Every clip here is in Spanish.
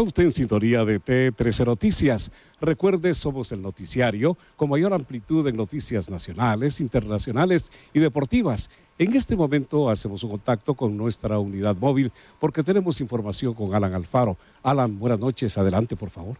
Está usted en sintonía de T13 Noticias. Recuerde, somos el noticiario con mayor amplitud en noticias nacionales, internacionales y deportivas. En este momento hacemos un contacto con nuestra unidad móvil porque tenemos información con Alan Alfaro. Alan, buenas noches. Adelante, por favor.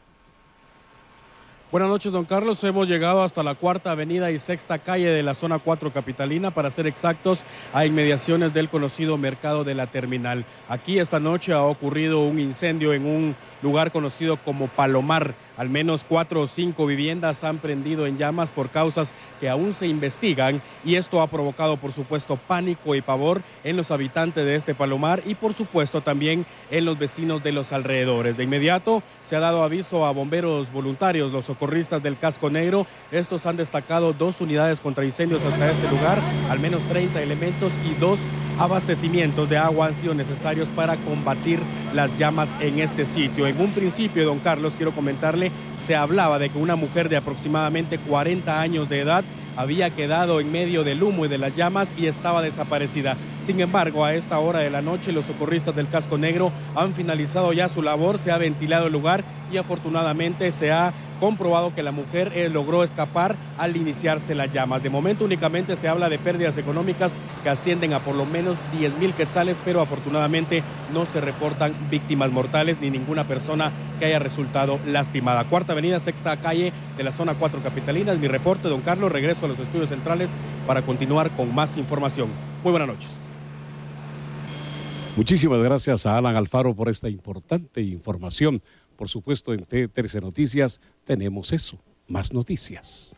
Buenas noches, don Carlos. Hemos llegado hasta la cuarta avenida y sexta calle de la zona 4 capitalina, para ser exactos, a inmediaciones del conocido mercado de la terminal. Aquí esta noche ha ocurrido un incendio en un lugar conocido como Palomar. Al menos cuatro o cinco viviendas han prendido en llamas por causas que aún se investigan y esto ha provocado, por supuesto, pánico y pavor en los habitantes de este Palomar y, por supuesto, también en los vecinos de los alrededores. De inmediato se ha dado aviso a bomberos voluntarios, los socorristas del casco negro. Estos han destacado dos unidades contra incendios hasta este lugar, al menos 30 elementos y dos abastecimientos de agua han sido necesarios para combatir las llamas en este sitio. En un principio, don Carlos, quiero comentarle, se hablaba de que una mujer de aproximadamente 40 años de edad había quedado en medio del humo y de las llamas y estaba desaparecida. Sin embargo, a esta hora de la noche, los socorristas del casco negro han finalizado ya su labor, se ha ventilado el lugar y afortunadamente se ha comprobado que la mujer eh, logró escapar al iniciarse las llamas. De momento únicamente se habla de pérdidas económicas que ascienden a por lo menos 10 mil quetzales, pero afortunadamente no se reportan víctimas mortales ni ninguna persona que haya resultado lastimada. Cuarta Avenida, sexta calle de la zona 4 capitalina. Mi reporte, don Carlos. Regreso a los estudios centrales para continuar con más información. Muy buenas noches. Muchísimas gracias a Alan Alfaro por esta importante información. Por supuesto, en T13 Noticias tenemos eso, más noticias.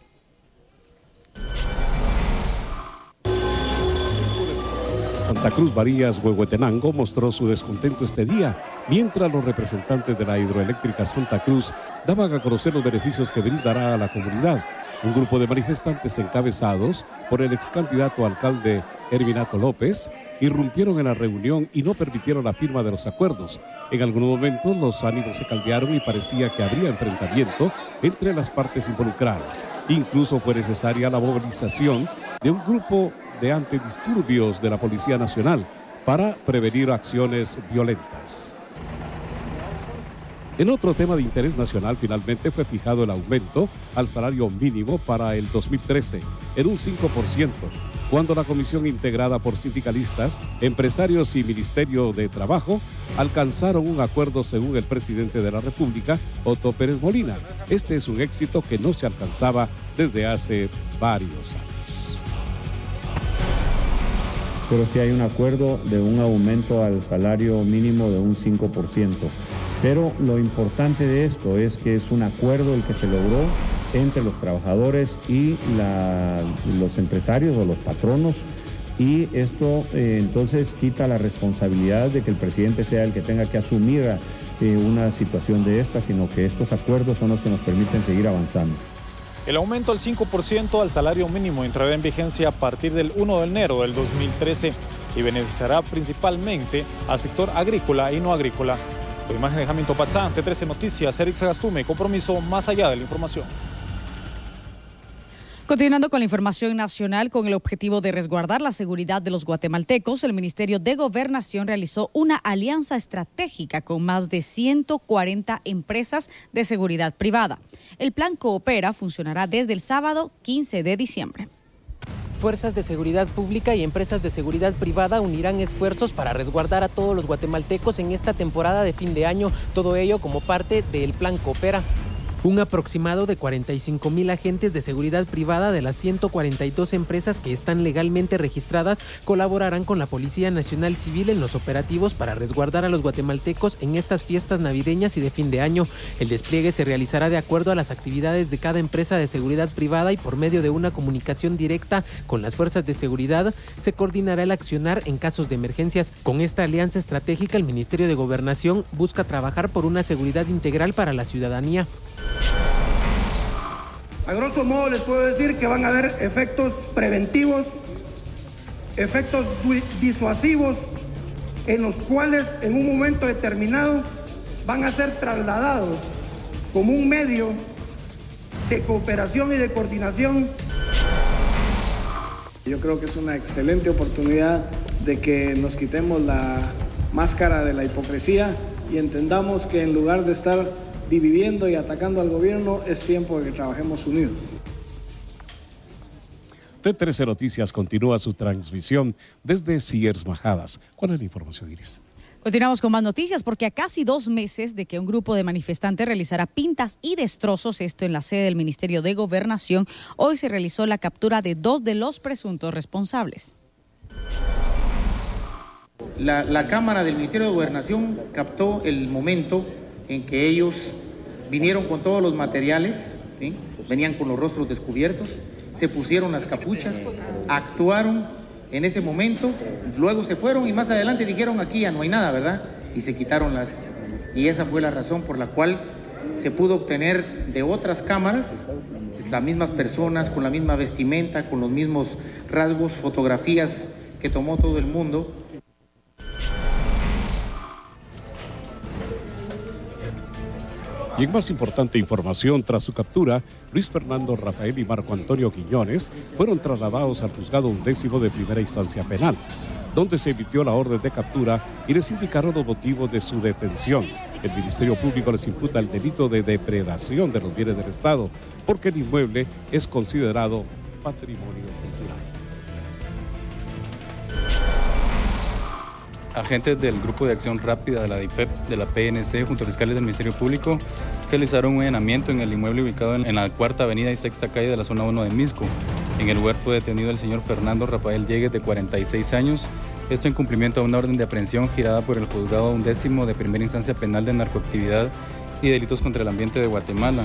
Santa Cruz Varías Huehuetenango mostró su descontento este día, mientras los representantes de la hidroeléctrica Santa Cruz daban a conocer los beneficios que brindará a la comunidad. Un grupo de manifestantes encabezados por el ex candidato alcalde Herminato López irrumpieron en la reunión y no permitieron la firma de los acuerdos. En algunos momentos los ánimos se caldearon y parecía que habría enfrentamiento entre las partes involucradas. Incluso fue necesaria la movilización de un grupo de antidisturbios de la Policía Nacional para prevenir acciones violentas. En otro tema de interés nacional, finalmente fue fijado el aumento al salario mínimo para el 2013 en un 5%, cuando la comisión integrada por sindicalistas, empresarios y Ministerio de Trabajo alcanzaron un acuerdo según el presidente de la República, Otto Pérez Molina. Este es un éxito que no se alcanzaba desde hace varios años. Pero sí hay un acuerdo de un aumento al salario mínimo de un 5%. Pero lo importante de esto es que es un acuerdo el que se logró entre los trabajadores y los empresarios o los patronos y esto eh, entonces quita la responsabilidad de que el presidente sea el que tenga que asumir eh, una situación de esta, sino que estos acuerdos son los que nos permiten seguir avanzando. El aumento al 5% al salario mínimo entrará en vigencia a partir del 1 de enero del 2013 y beneficiará principalmente al sector agrícola y no agrícola con imagen de Jamín Topazán, T13 Noticias, Eric Sagastume, compromiso más allá de la información. Continuando con la información nacional, con el objetivo de resguardar la seguridad de los guatemaltecos, el Ministerio de Gobernación realizó una alianza estratégica con más de 140 empresas de seguridad privada. El plan Coopera funcionará desde el sábado 15 de diciembre. Fuerzas de seguridad pública y empresas de seguridad privada unirán esfuerzos para resguardar a todos los guatemaltecos en esta temporada de fin de año, todo ello como parte del Plan Coopera. Un aproximado de 45 mil agentes de seguridad privada de las 142 empresas que están legalmente registradas colaborarán con la Policía Nacional Civil en los operativos para resguardar a los guatemaltecos en estas fiestas navideñas y de fin de año. El despliegue se realizará de acuerdo a las actividades de cada empresa de seguridad privada y por medio de una comunicación directa con las fuerzas de seguridad se coordinará el accionar en casos de emergencias. Con esta alianza estratégica, el Ministerio de Gobernación busca trabajar por una seguridad integral para la ciudadanía. A grosso modo les puedo decir que van a haber efectos preventivos, efectos disuasivos, en los cuales en un momento determinado van a ser trasladados como un medio de cooperación y de coordinación. Yo creo que es una excelente oportunidad de que nos quitemos la máscara de la hipocresía y entendamos que en lugar de estar dividiendo y atacando al gobierno, es tiempo de que trabajemos unidos. T13 Noticias continúa su transmisión desde Sears Majadas. ¿Cuál es la información, Iris? Continuamos con más noticias porque a casi dos meses de que un grupo de manifestantes realizara pintas y destrozos, esto en la sede del Ministerio de Gobernación, hoy se realizó la captura de dos de los presuntos responsables. La, Cámara del Ministerio de Gobernación captó el momento en que ellos vinieron con todos los materiales, venían con los rostros descubiertos, se pusieron las capuchas, actuaron en ese momento, luego se fueron y más adelante dijeron aquí ya no hay nada, ¿verdad? Y se quitaron las... Y esa fue la razón por la cual se pudo obtener de otras cámaras, las mismas personas, con la misma vestimenta, con los mismos rasgos, fotografías que tomó todo el mundo, Y en más importante información, tras su captura, Luis Fernando Rafael y Marco Antonio Quiñones fueron trasladados al juzgado undécimo de primera instancia penal, donde se emitió la orden de captura y les indicaron los motivos de su detención. El Ministerio Público les imputa el delito de depredación de los bienes del Estado, porque el inmueble es considerado patrimonio cultural. Agentes del Grupo de Acción Rápida de la DIPEP, de la PNC, junto a fiscales del Ministerio Público, realizaron un allanamiento en el inmueble ubicado en, la cuarta avenida y sexta calle de la zona 1 de Misco. En el lugar fue detenido el señor Fernando Rafael Llegues, de 46 años, esto en cumplimiento a una orden de aprehensión girada por el juzgado undécimo de primera instancia penal de narcoactividad y delitos contra el ambiente de Guatemala,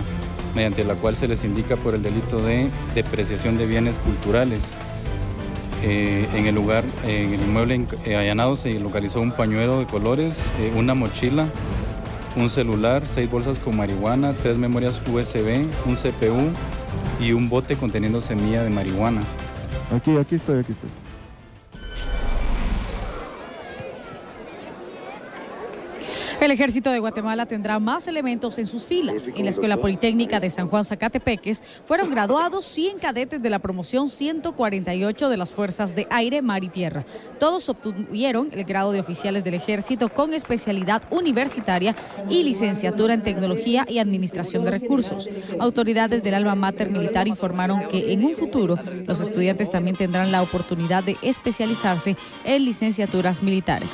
mediante la cual se les indica por el delito de depreciación de bienes culturales. Eh, en el lugar, en el inmueble eh, allanado se localizó un pañuelo de colores, eh, una mochila, un celular, seis bolsas con marihuana, tres memorias USB, un CPU y un bote conteniendo semilla de marihuana. Aquí, aquí estoy, aquí estoy. El ejército de Guatemala tendrá más elementos en sus filas. En la Escuela Politécnica de San Juan Zacatepeques fueron graduados 100 cadetes de la promoción 148 de las Fuerzas de Aire, Mar y Tierra. Todos obtuvieron el grado de oficiales del ejército con especialidad universitaria y licenciatura en tecnología y administración de recursos. Autoridades del alma mater militar informaron que en un futuro los estudiantes también tendrán la oportunidad de especializarse en licenciaturas militares.